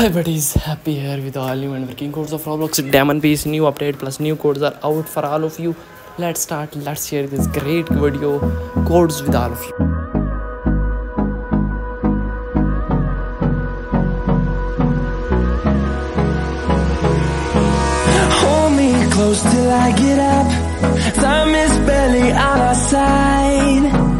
Hi buddies, happy here with all new and working codes of Roblox Demon Piece new update plus new codes are out for all of you. Let's start, let's share this great video codes with all of you. Hold me close till I get up. Time is barely on our side.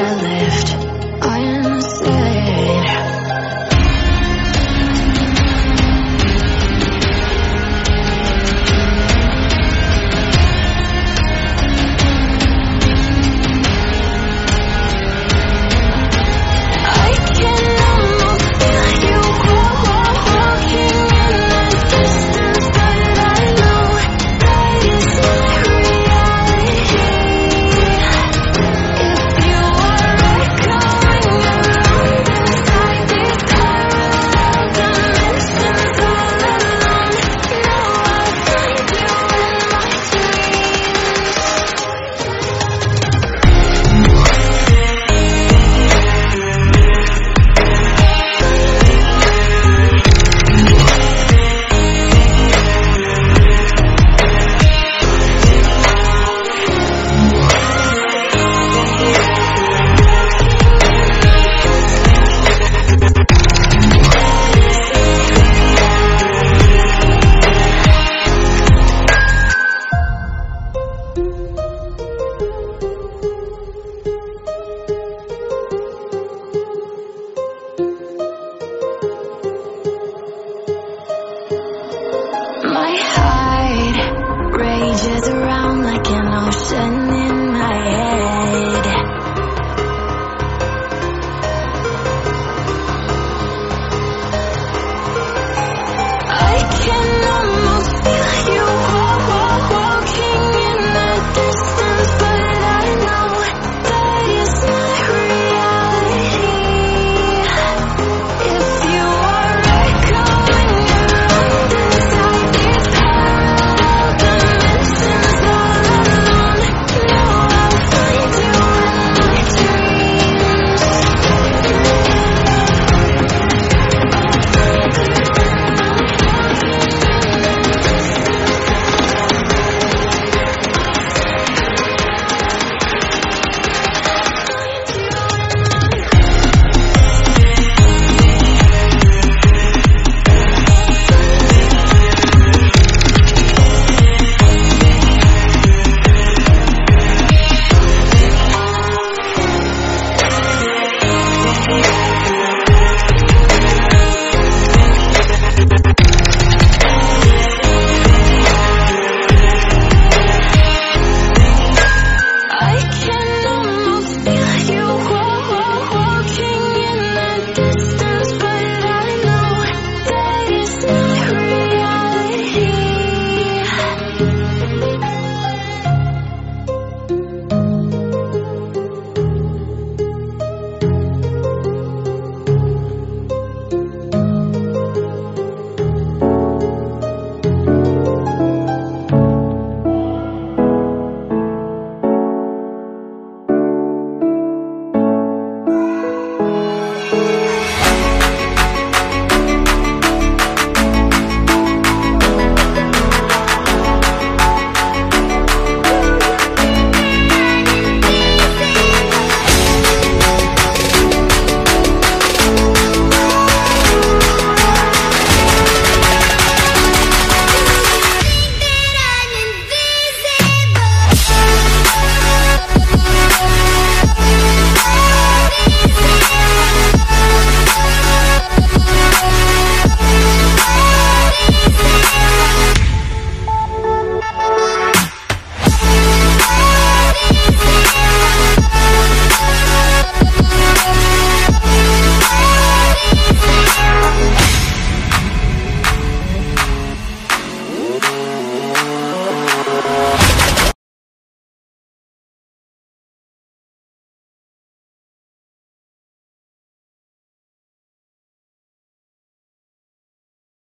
I live. Rages around like an ocean